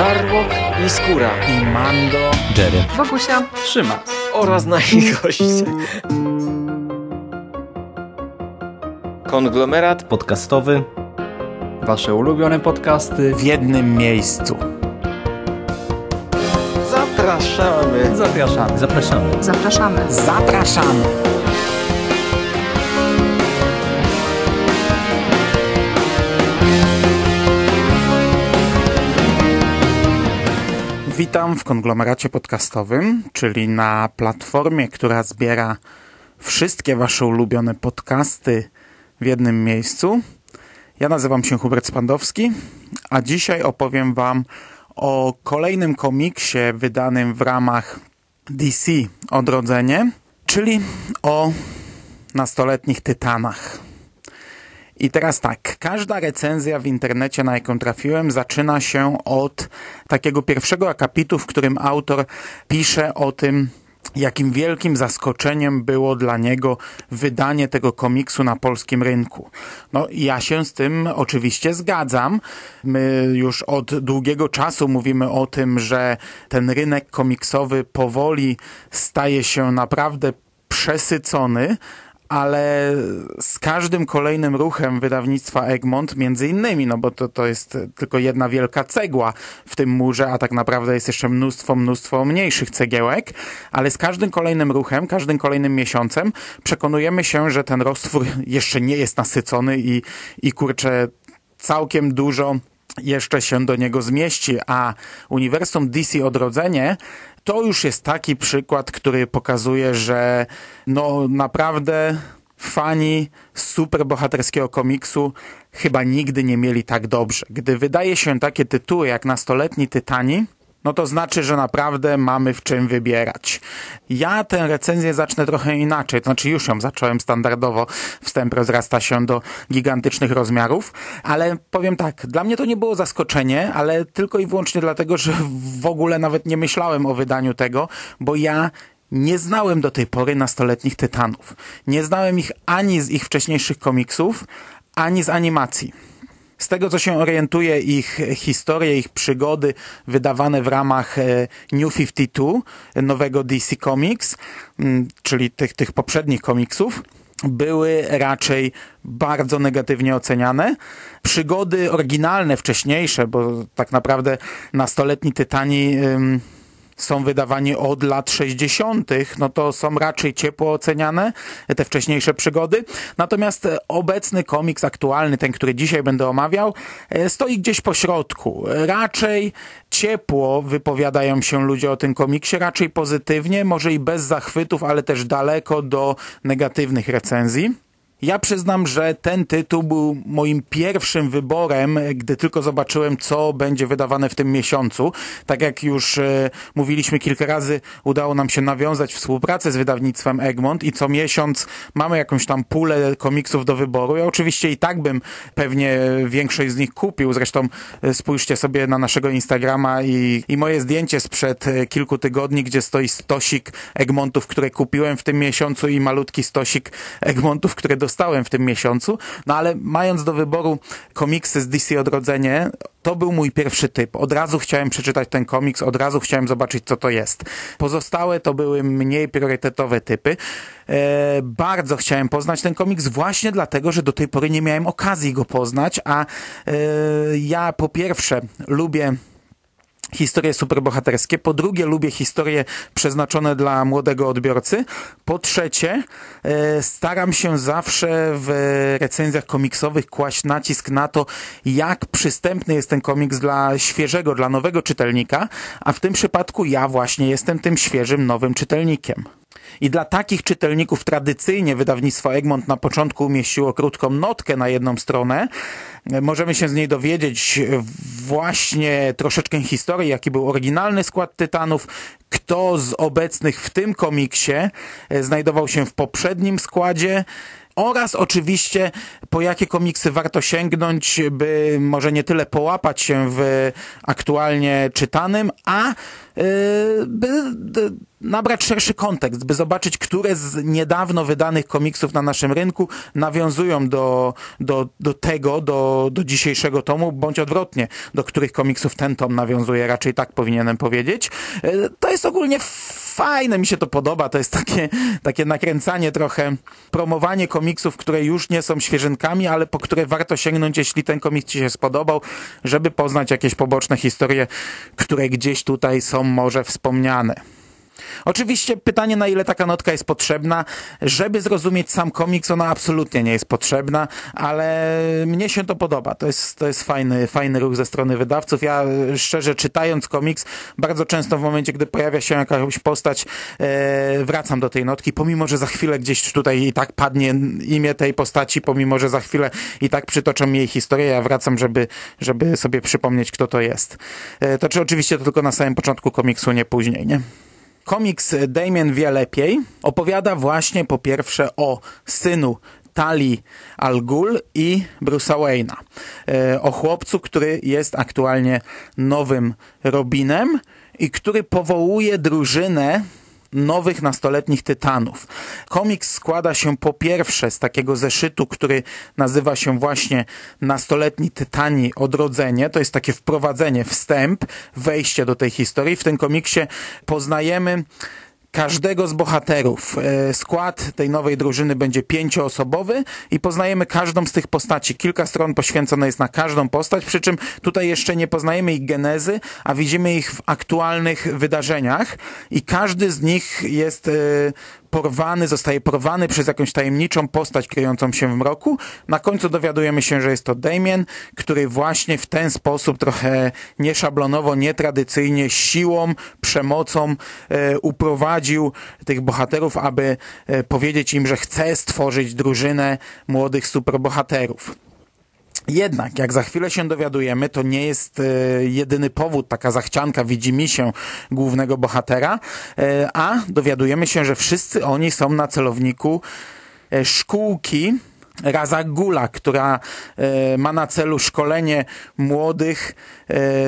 Żarłok i Skóra i Mando, Jerry, Bogusia, Szymas oraz nasi goście. Konglomerat podcastowy. Wasze ulubione podcasty w jednym miejscu. Zapraszamy. Zapraszamy. Zapraszamy. zapraszamy. Zapraszamy. Witam w konglomeracie podcastowym, czyli na platformie, która zbiera wszystkie Wasze ulubione podcasty w jednym miejscu. Ja nazywam się Hubert Spandowski, a dzisiaj opowiem Wam o kolejnym komiksie wydanym w ramach DC Odrodzenie, czyli o nastoletnich tytanach. I teraz tak, każda recenzja w internecie, na jaką trafiłem, zaczyna się od takiego pierwszego akapitu, w którym autor pisze o tym, jakim wielkim zaskoczeniem było dla niego wydanie tego komiksu na polskim rynku. No ja się z tym oczywiście zgadzam. My już od długiego czasu mówimy o tym, że ten rynek komiksowy powoli staje się naprawdę przesycony, ale z każdym kolejnym ruchem wydawnictwa Egmont, między innymi, no bo to, to jest tylko jedna wielka cegła w tym murze, a tak naprawdę jest jeszcze mnóstwo, mnóstwo mniejszych cegiełek, ale z każdym kolejnym ruchem, każdym kolejnym miesiącem przekonujemy się, że ten roztwór jeszcze nie jest nasycony i, i kurczę, całkiem dużo jeszcze się do niego zmieści, a Uniwersum DC Odrodzenie to już jest taki przykład, który pokazuje, że no naprawdę fani superbohaterskiego komiksu chyba nigdy nie mieli tak dobrze. Gdy wydaje się takie tytuły jak Nastoletni Tytani, no to znaczy, że naprawdę mamy w czym wybierać. Ja tę recenzję zacznę trochę inaczej, to znaczy już ją zacząłem standardowo, wstęp rozrasta się do gigantycznych rozmiarów, ale powiem tak, dla mnie to nie było zaskoczenie, ale tylko i wyłącznie dlatego, że w ogóle nawet nie myślałem o wydaniu tego, bo ja nie znałem do tej pory nastoletnich tytanów. Nie znałem ich ani z ich wcześniejszych komiksów, ani z animacji. Z tego, co się orientuje, ich historie, ich przygody wydawane w ramach New 52, nowego DC Comics, czyli tych, tych poprzednich komiksów, były raczej bardzo negatywnie oceniane. Przygody oryginalne, wcześniejsze, bo tak naprawdę nastoletni Tytani są wydawani od lat 60., no to są raczej ciepło oceniane, te wcześniejsze przygody. Natomiast obecny komiks aktualny, ten, który dzisiaj będę omawiał, stoi gdzieś po środku. Raczej ciepło wypowiadają się ludzie o tym komiksie, raczej pozytywnie, może i bez zachwytów, ale też daleko do negatywnych recenzji. Ja przyznam, że ten tytuł był moim pierwszym wyborem, gdy tylko zobaczyłem, co będzie wydawane w tym miesiącu. Tak jak już e, mówiliśmy kilka razy, udało nam się nawiązać współpracę z wydawnictwem Egmont i co miesiąc mamy jakąś tam pulę komiksów do wyboru. Ja oczywiście i tak bym pewnie większość z nich kupił. Zresztą e, spójrzcie sobie na naszego Instagrama i, i moje zdjęcie sprzed e, kilku tygodni, gdzie stoi stosik Egmontów, które kupiłem w tym miesiącu i malutki stosik Egmontów, które do dostałem w tym miesiącu, no ale mając do wyboru komiksy z DC Odrodzenie, to był mój pierwszy typ. Od razu chciałem przeczytać ten komiks, od razu chciałem zobaczyć, co to jest. Pozostałe to były mniej priorytetowe typy. E, bardzo chciałem poznać ten komiks właśnie dlatego, że do tej pory nie miałem okazji go poznać, a e, ja po pierwsze lubię historie superbohaterskie. Po drugie, lubię historie przeznaczone dla młodego odbiorcy. Po trzecie, e, staram się zawsze w recenzjach komiksowych kłaść nacisk na to, jak przystępny jest ten komiks dla świeżego, dla nowego czytelnika, a w tym przypadku ja właśnie jestem tym świeżym, nowym czytelnikiem. I dla takich czytelników tradycyjnie wydawnictwo Egmont na początku umieściło krótką notkę na jedną stronę. Możemy się z niej dowiedzieć właśnie troszeczkę historii, jaki był oryginalny skład Tytanów, kto z obecnych w tym komiksie znajdował się w poprzednim składzie, oraz oczywiście po jakie komiksy warto sięgnąć, by może nie tyle połapać się w aktualnie czytanym, a by nabrać szerszy kontekst, by zobaczyć, które z niedawno wydanych komiksów na naszym rynku nawiązują do, do, do tego, do, do dzisiejszego tomu, bądź odwrotnie, do których komiksów ten tom nawiązuje, raczej tak powinienem powiedzieć. To jest ogólnie fajne, mi się to podoba, to jest takie, takie nakręcanie trochę, promowanie komiksów, które już nie są świeżynkami, ale po które warto sięgnąć, jeśli ten komiks Ci się spodobał, żeby poznać jakieś poboczne historie, które gdzieś tutaj są może wspomniane. Oczywiście pytanie, na ile taka notka jest potrzebna. Żeby zrozumieć sam komiks, ona absolutnie nie jest potrzebna, ale mnie się to podoba. To jest, to jest fajny, fajny ruch ze strony wydawców. Ja szczerze czytając komiks, bardzo często w momencie, gdy pojawia się jakaś postać, e, wracam do tej notki, pomimo, że za chwilę gdzieś tutaj i tak padnie imię tej postaci, pomimo, że za chwilę i tak przytoczą jej historię, ja wracam, żeby, żeby sobie przypomnieć, kto to jest. E, to czy oczywiście to tylko na samym początku komiksu, nie później, nie? Komiks Damien wie lepiej opowiada właśnie po pierwsze o synu Tali Al Ghul i Bruce'a Wayne'a. E, o chłopcu, który jest aktualnie nowym Robinem i który powołuje drużynę nowych nastoletnich tytanów. Komiks składa się po pierwsze z takiego zeszytu, który nazywa się właśnie Nastoletni Tytani Odrodzenie. To jest takie wprowadzenie, wstęp, wejście do tej historii. W tym komiksie poznajemy każdego z bohaterów. E, skład tej nowej drużyny będzie pięcioosobowy i poznajemy każdą z tych postaci. Kilka stron poświęcone jest na każdą postać, przy czym tutaj jeszcze nie poznajemy ich genezy, a widzimy ich w aktualnych wydarzeniach i każdy z nich jest e, porwany, zostaje porwany przez jakąś tajemniczą postać kryjącą się w mroku. Na końcu dowiadujemy się, że jest to Damien, który właśnie w ten sposób trochę nieszablonowo, nietradycyjnie, siłą, przemocą e, uprowadził tych bohaterów, aby e, powiedzieć im, że chce stworzyć drużynę młodych superbohaterów. Jednak, jak za chwilę się dowiadujemy, to nie jest e, jedyny powód, taka zachcianka widzi się głównego bohatera, e, a dowiadujemy się, że wszyscy oni są na celowniku e, szkółki Razagula, która e, ma na celu szkolenie młodych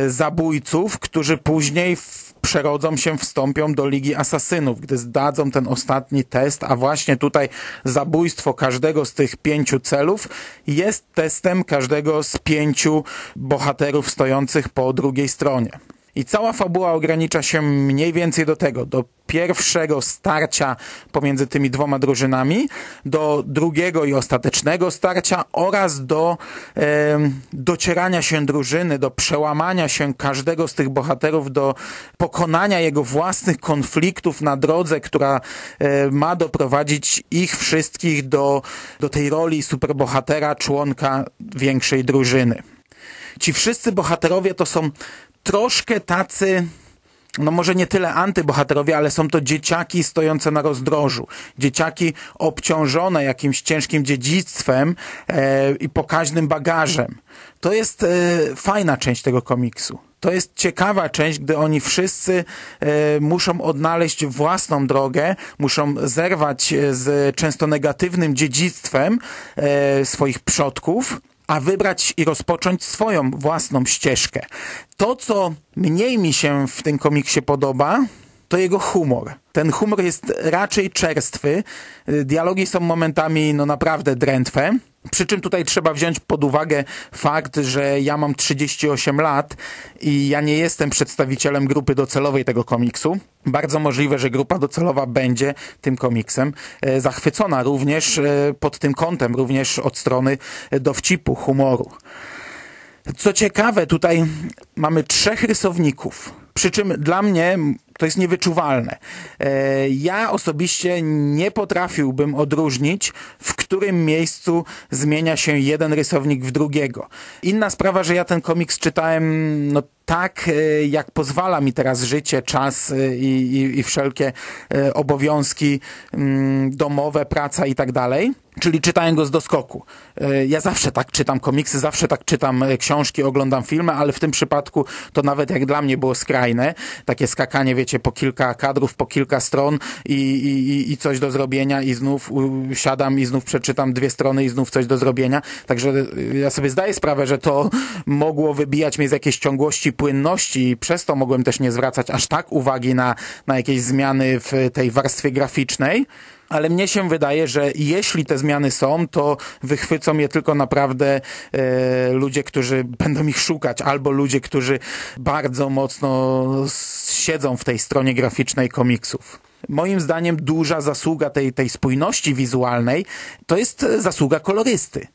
zabójców, którzy później w, przerodzą się, wstąpią do Ligi Asasynów, gdy zdadzą ten ostatni test, a właśnie tutaj zabójstwo każdego z tych pięciu celów jest testem każdego z pięciu bohaterów stojących po drugiej stronie. I cała fabuła ogranicza się mniej więcej do tego, do pierwszego starcia pomiędzy tymi dwoma drużynami, do drugiego i ostatecznego starcia oraz do e, docierania się drużyny, do przełamania się każdego z tych bohaterów, do pokonania jego własnych konfliktów na drodze, która e, ma doprowadzić ich wszystkich do, do tej roli superbohatera, członka większej drużyny. Ci wszyscy bohaterowie to są troszkę tacy no może nie tyle antybohaterowie, ale są to dzieciaki stojące na rozdrożu. Dzieciaki obciążone jakimś ciężkim dziedzictwem e, i pokaźnym bagażem. To jest e, fajna część tego komiksu. To jest ciekawa część, gdy oni wszyscy e, muszą odnaleźć własną drogę, muszą zerwać e, z często negatywnym dziedzictwem e, swoich przodków a wybrać i rozpocząć swoją własną ścieżkę. To, co mniej mi się w tym komiksie podoba, to jego humor. Ten humor jest raczej czerstwy, dialogi są momentami no naprawdę drętwe, przy czym tutaj trzeba wziąć pod uwagę fakt, że ja mam 38 lat i ja nie jestem przedstawicielem grupy docelowej tego komiksu. Bardzo możliwe, że grupa docelowa będzie tym komiksem e, zachwycona również e, pod tym kątem, również od strony dowcipu, humoru. Co ciekawe, tutaj mamy trzech rysowników. Przy czym dla mnie to jest niewyczuwalne. E, ja osobiście nie potrafiłbym odróżnić, w którym miejscu zmienia się jeden rysownik w drugiego. Inna sprawa, że ja ten komiks czytałem no, tak, e, jak pozwala mi teraz życie, czas e, i, i, i wszelkie obowiązki mm, domowe, praca i tak dalej. Czyli czytałem go z doskoku. E, Ja zawsze tak czytam komiksy, zawsze tak czytam e, książki, oglądam filmy, ale w tym przypadku to nawet jak dla mnie było skrajne. Takie skakanie, wiecie, po kilka kadrów, po kilka stron i, i, i coś do zrobienia i znów siadam i znów przeczytam dwie strony i znów coś do zrobienia. Także e, ja sobie zdaję sprawę, że to mogło wybijać mnie z jakiejś ciągłości, płynności i przez to mogłem też nie zwracać aż tak uwagi na, na jakieś zmiany w tej warstwie graficznej ale mnie się wydaje, że jeśli te zmiany są, to wychwycą je tylko naprawdę e, ludzie, którzy będą ich szukać, albo ludzie, którzy bardzo mocno siedzą w tej stronie graficznej komiksów. Moim zdaniem duża zasługa tej, tej spójności wizualnej to jest zasługa kolorysty.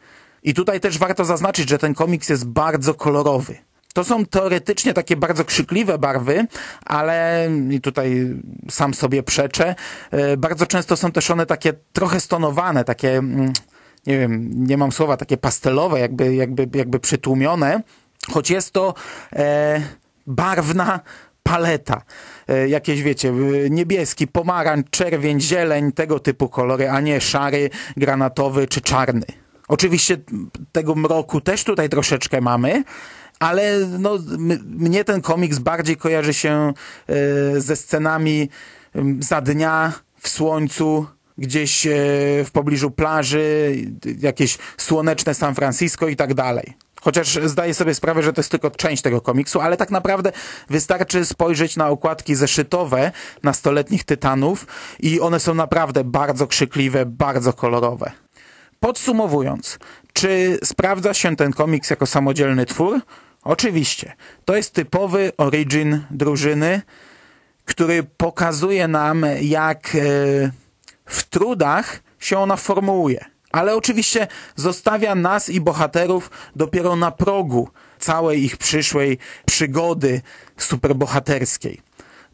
I tutaj też warto zaznaczyć, że ten komiks jest bardzo kolorowy. To są teoretycznie takie bardzo krzykliwe barwy, ale i tutaj sam sobie przeczę, e, bardzo często są też one takie trochę stonowane, takie, mm, nie wiem, nie mam słowa, takie pastelowe, jakby, jakby, jakby przytłumione, choć jest to e, barwna paleta. E, jakieś, wiecie, niebieski, pomarańcz, czerwień, zieleń, tego typu kolory, a nie szary, granatowy czy czarny. Oczywiście tego mroku też tutaj troszeczkę mamy, ale no, mnie ten komiks bardziej kojarzy się e, ze scenami em, za dnia, w słońcu, gdzieś e, w pobliżu plaży, jakieś słoneczne San Francisco i tak dalej. Chociaż zdaję sobie sprawę, że to jest tylko część tego komiksu, ale tak naprawdę wystarczy spojrzeć na okładki zeszytowe nastoletnich tytanów i one są naprawdę bardzo krzykliwe, bardzo kolorowe. Podsumowując, czy sprawdza się ten komiks jako samodzielny twór? Oczywiście. To jest typowy origin drużyny, który pokazuje nam, jak e, w trudach się ona formułuje. Ale oczywiście zostawia nas i bohaterów dopiero na progu całej ich przyszłej przygody superbohaterskiej.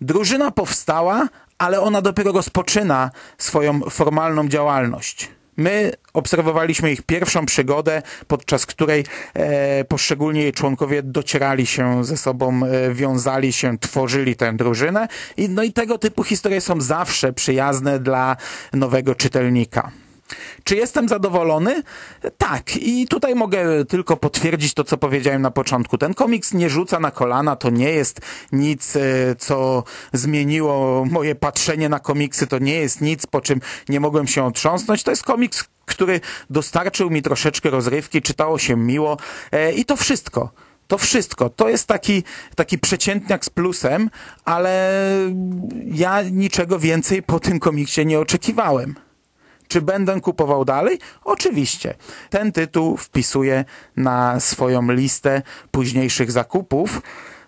Drużyna powstała, ale ona dopiero rozpoczyna swoją formalną działalność. My obserwowaliśmy ich pierwszą przygodę, podczas której e, poszczególni jej członkowie docierali się ze sobą, e, wiązali się, tworzyli tę drużynę. I, no i tego typu historie są zawsze przyjazne dla nowego czytelnika. Czy jestem zadowolony? Tak. I tutaj mogę tylko potwierdzić to, co powiedziałem na początku. Ten komiks nie rzuca na kolana, to nie jest nic, e, co zmieniło moje patrzenie na komiksy, to nie jest nic, po czym nie mogłem się otrząsnąć. To jest komiks, który dostarczył mi troszeczkę rozrywki, czytało się miło e, i to wszystko. To wszystko. To jest taki, taki przeciętniak z plusem, ale ja niczego więcej po tym komiksie nie oczekiwałem. Czy będę kupował dalej? Oczywiście. Ten tytuł wpisuję na swoją listę późniejszych zakupów.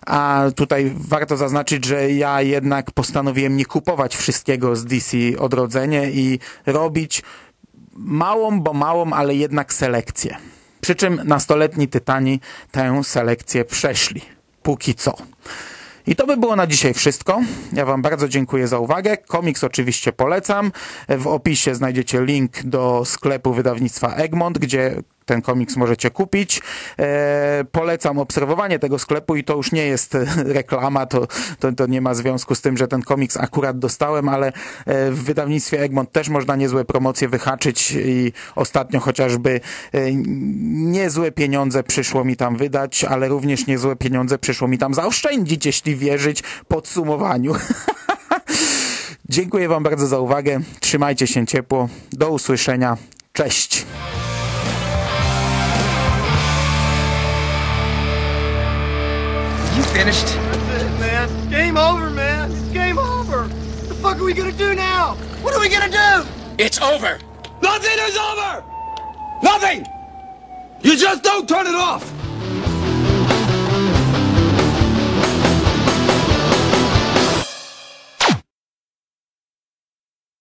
A tutaj warto zaznaczyć, że ja jednak postanowiłem nie kupować wszystkiego z DC Odrodzenie i robić małą, bo małą, ale jednak selekcję. Przy czym nastoletni Tytani tę selekcję przeszli. Póki co. I to by było na dzisiaj wszystko. Ja Wam bardzo dziękuję za uwagę. Komiks oczywiście polecam. W opisie znajdziecie link do sklepu wydawnictwa Egmont, gdzie ten komiks możecie kupić. E, polecam obserwowanie tego sklepu i to już nie jest reklama, to, to, to nie ma związku z tym, że ten komiks akurat dostałem, ale e, w wydawnictwie Egmont też można niezłe promocje wyhaczyć i ostatnio chociażby e, niezłe pieniądze przyszło mi tam wydać, ale również niezłe pieniądze przyszło mi tam zaoszczędzić, jeśli wierzyć podsumowaniu. Dziękuję Wam bardzo za uwagę. Trzymajcie się ciepło. Do usłyszenia. Cześć. Finished? That's it, man. It's game over, man. It's game over. What the fuck are we gonna do now? What are we gonna do? It's over. Nothing is over! Nothing! You just don't turn it off!